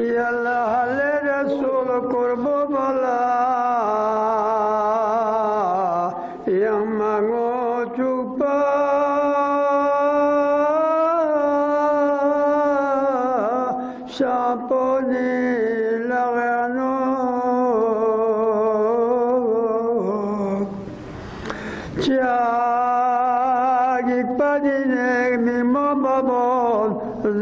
ইয়াল্লাহলে রসুল করব বলা ইয়ামাগো চুপা সাপনে লাগানো চাগি পাদিনে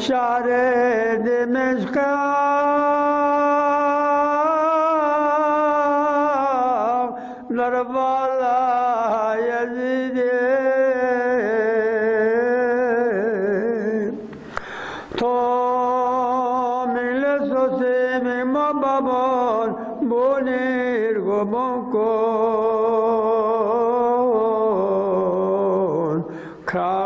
Şare Dimeskam Narvala Yazidi Tom ile sosimi mababon Bunir gobon Kral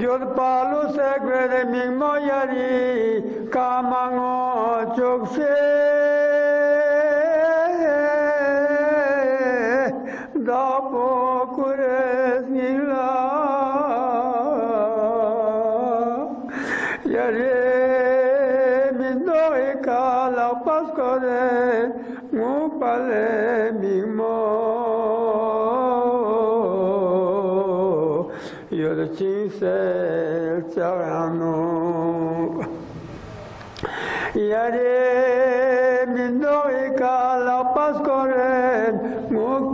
Jod da bucurez mila, iar mi la pascore, mu pale mi mo. Iar cinse la pascore, mu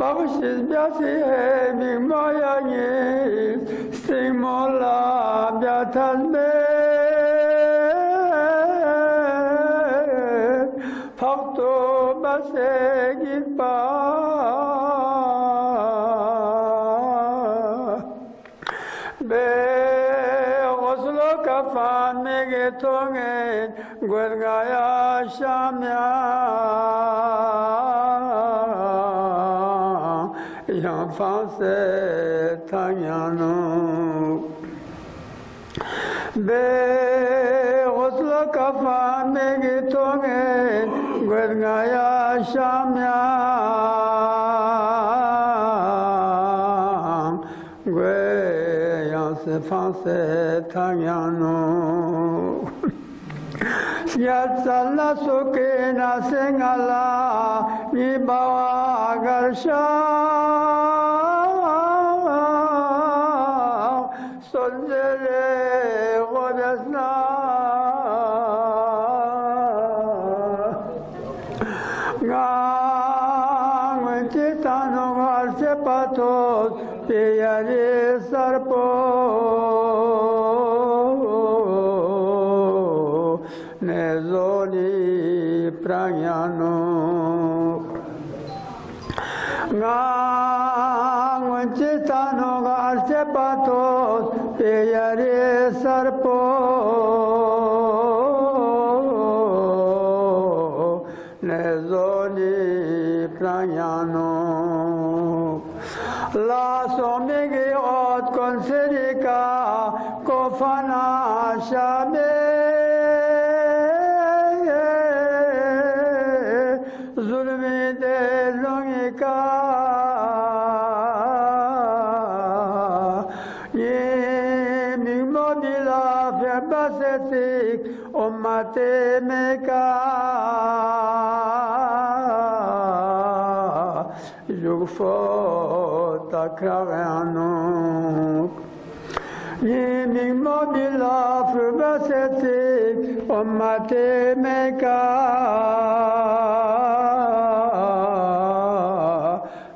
Bağışsız bir maya gir, Simola bir tasbih, Faktu basegit bağ, tonge gurgaya shamya yang fase tanyanu be utla kafa megi tonge gurgaya shamya gwe yang se fase tanyanu mi bawa garsha Sonjere godesna Ngang chitano garse patos Piyari sarpo Nezoni pragnano Ngang chitano garse patos Piyari sarpo nezoni pranyano la somigi ot konserika kofana shame Jumodila Fiabasetik Omate Meka Yurfot Akraveanuk Yimik Modila Fiabasetik Omate Meka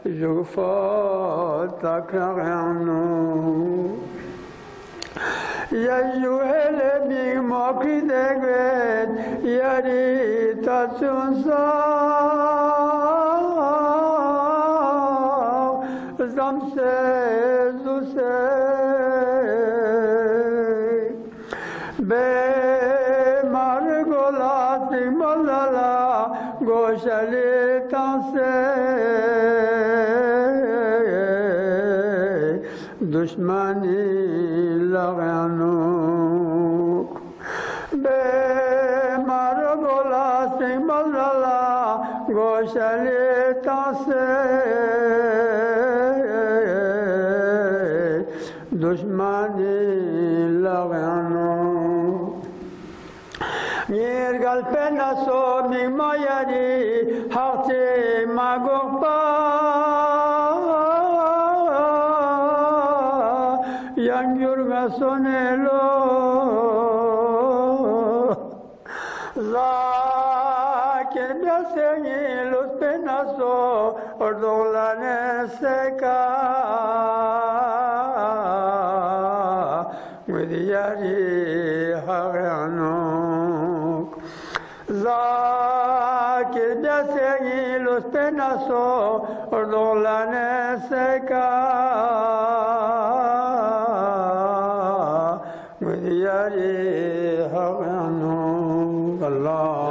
Yurfot Akraveanuk yeyuhele bir makideget yari tasun sav zamse zuse be mar gola timbalala goşali laganuk be margola simolala goşali tanse düşmani laganuk Nirgal penaso mi mayari hati magokpa yang yurga sonelo yangiurgasunelo Zakin beseni lütfenaso ordoğlanı seka Güdiyari hagranuk Zakin beseni lütfenaso ordoğlanı seka hari hamanu allah.